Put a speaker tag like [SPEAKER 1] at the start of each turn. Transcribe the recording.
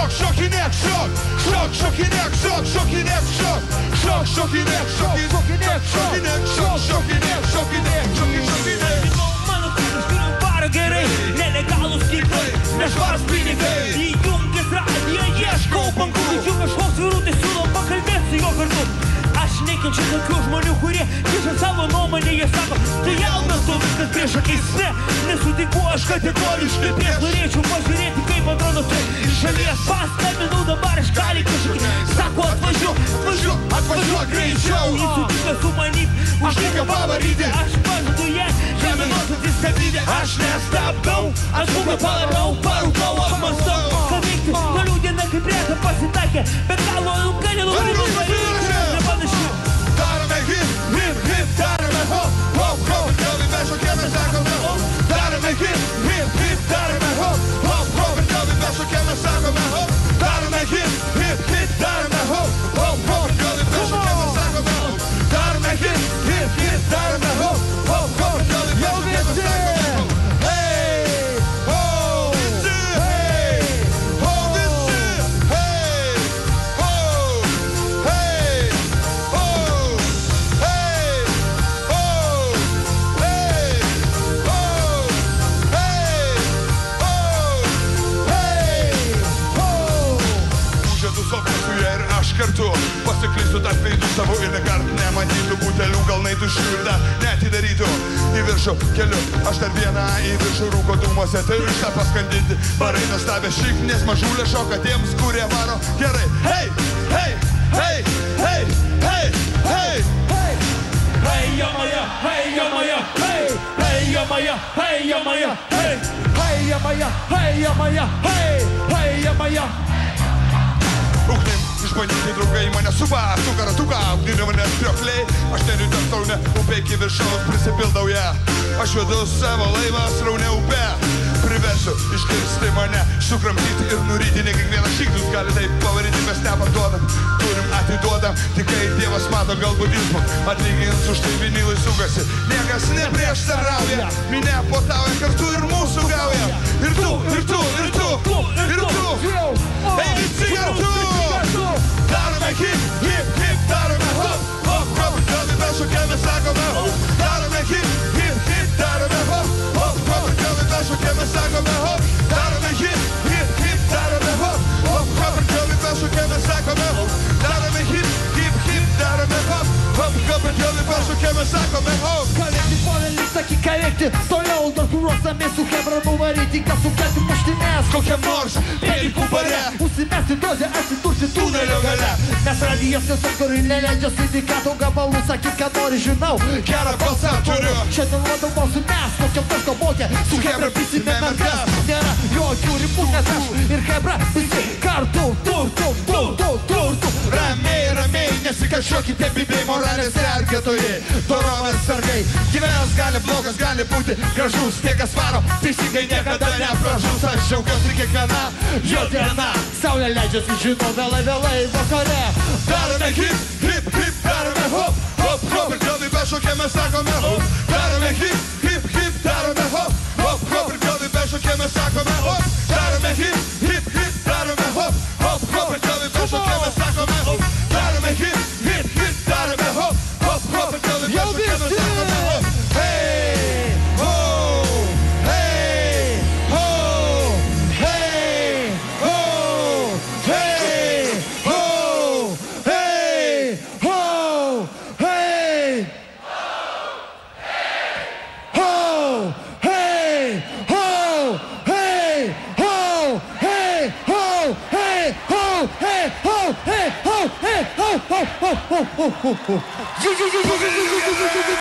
[SPEAKER 1] Šok, šokinėk, šok, šok, šokinėk, šok, šokinėk, šok, šok, šokinėk, šokinėk, šokinėk, šok, šokinėk, šokinėk, šokinėk.
[SPEAKER 2] Mano kūnas turi varo gerai, nelegalūs ginklai, nešvaras pinigai. Įjungęs radiją, ieškau bangų, jų kažkoks vyrutis siūlo pakalbėti su juo kartu. Aš nekenčiu tokių žmonių, kurie kiša savo nuomonę, jie sako, tai jaunas tu viskas prieš akis, ne, nesutinku aš kategoriškai, prieš norėčiau pažiūrėti, kaip atrodo tai šalies. Paskambinau dabar iš kali kažkokį, sako atvažiuok, atvažiuok,
[SPEAKER 1] Atvažiuok greičiau,
[SPEAKER 2] jis sutinka su manim,
[SPEAKER 1] Aš reikia pavaryti.
[SPEAKER 2] aš pažadu jai, žeminos atsistabdyti, aš nestabdau, aš būgą palarau, parūkau, apmastau,
[SPEAKER 1] kartu. Pasiklysiu tarp veidų savo ir nekart nematytų butelių Galnai tuščių ir dar netidarytų Į viršų keliu, aš dar vieną į viršų rūko dūmose Tai ryštą paskandinti, barai nustabė šik Nes mažulė šoka tiems, kurie mano gerai. Hei, hei, hei, hei, hei, hei
[SPEAKER 2] Hei, jamaja, hei, jamaja, hei Hei, jamaja, hei, jamaja, hei Hei, jamaja, hei, jamaja, hei Hei, jamaja, hei
[SPEAKER 1] Ugnim išbandyti draugai mane suba, su karatuka, ugninė mane kriokliai, aš ten jų taune, upė iki viršaus prisipildau ją. Aš vedu savo laivą sraunę upę, priversiu iškirsti mane, sukramtyti ir nuryti, ne kiekvienas šiknius gali taip pavaryti, mes neparduodam, turim atiduodam, tik kai Dievas mato galbūt dirbam, atlygins už tai vinilai sugasi, niekas neprieštarauja, minė potauja kartu ir mūsų gauja, tu, ir tu, ir tu, ir tu, mes mes sakome hop.
[SPEAKER 3] Ką veikti, poneli, sakyk, veikti Toliau dar kuruosame su Hebra nuvaryti. Ką sukelti muštinės
[SPEAKER 1] Kokiam nors pedikų bare,
[SPEAKER 3] Užsimesti dozę, atsidurti
[SPEAKER 1] tunelio gale.
[SPEAKER 3] Nes radijas tiesiog turi neleidžia sindikato gabalų. Sakyk, ką nori, žinau.
[SPEAKER 1] Gerą balsą turiu.
[SPEAKER 3] Šiandien vadovausiu mes, kokiam tas kabotė Su Hebra prisimėme kas Nėra jokių ribų, nes aš ir Hebra visi kartu. Tur, tur, tur, tur, tur, tur.
[SPEAKER 1] Ramiai, ramiai, nesikašiokite bibliai moralės sergėtojai, dorovės sargai. Gyvenimas gali blogas, gali būti gražus, tie kas varo, teisingai niekada nepražus. Aš džiaugiuosi kiekviena jo diena.
[SPEAKER 3] Saulė leidžiasi, žinau, vėlai, vėlai vakare
[SPEAKER 1] Darome hip, hip, hip, darome hop, hop, hop, ir kalbai bešokė mes sakome hop. Darome hip, Hey! Ho! Hey!
[SPEAKER 3] Ho! Ho! Ho! Ho! Ho! Ho!